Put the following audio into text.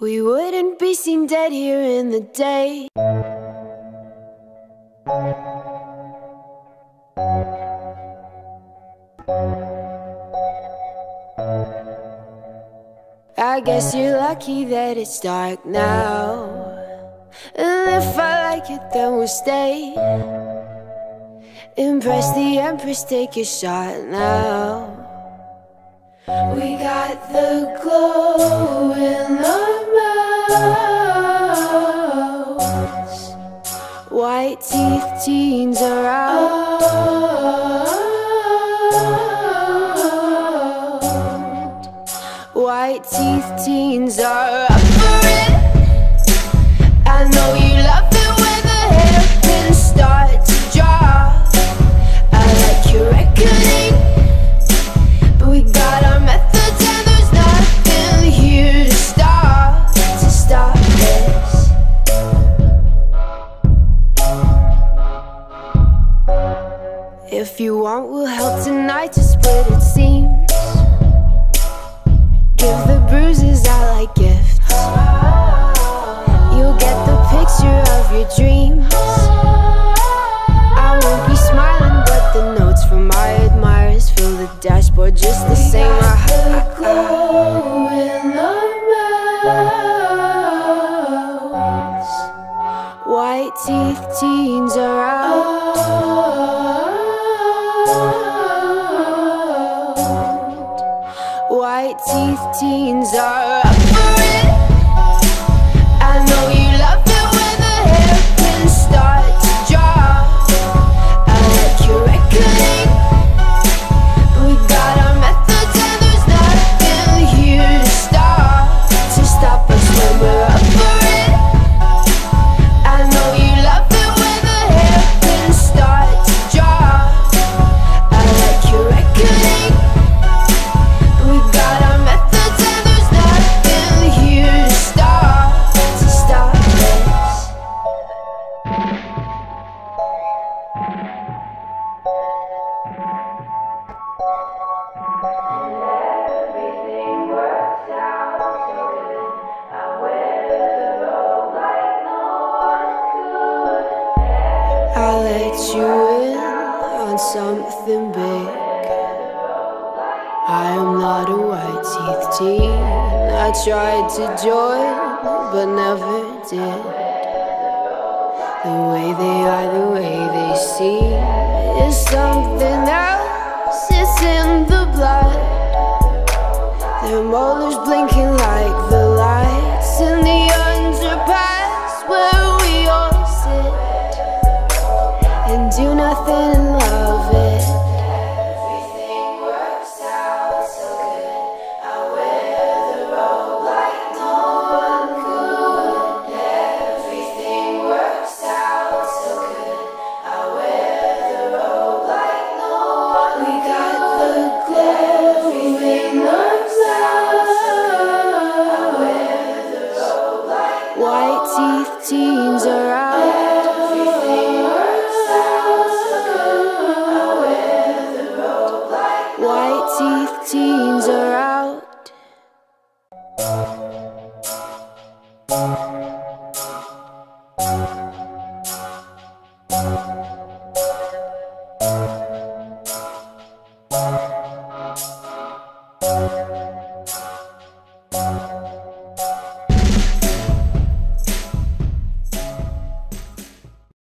We wouldn't be seen dead here in the day. I guess you're lucky that it's dark now. And if I like it, then we'll stay. Impress the Empress, take a shot now. We got the glow in our teeth, teens are want, we'll help tonight to split it seems. Give the bruises out like gifts. You'll get the picture of your dreams. I won't be smiling, but the notes from my admirers fill the dashboard just the same. I the glow in our mouths. White teeth, teens are out. White teeth, teens are up something big. I am not a white teeth teen. I tried to join, but never did. The way they are, the way they see is something else. It's in the nothing Thanks.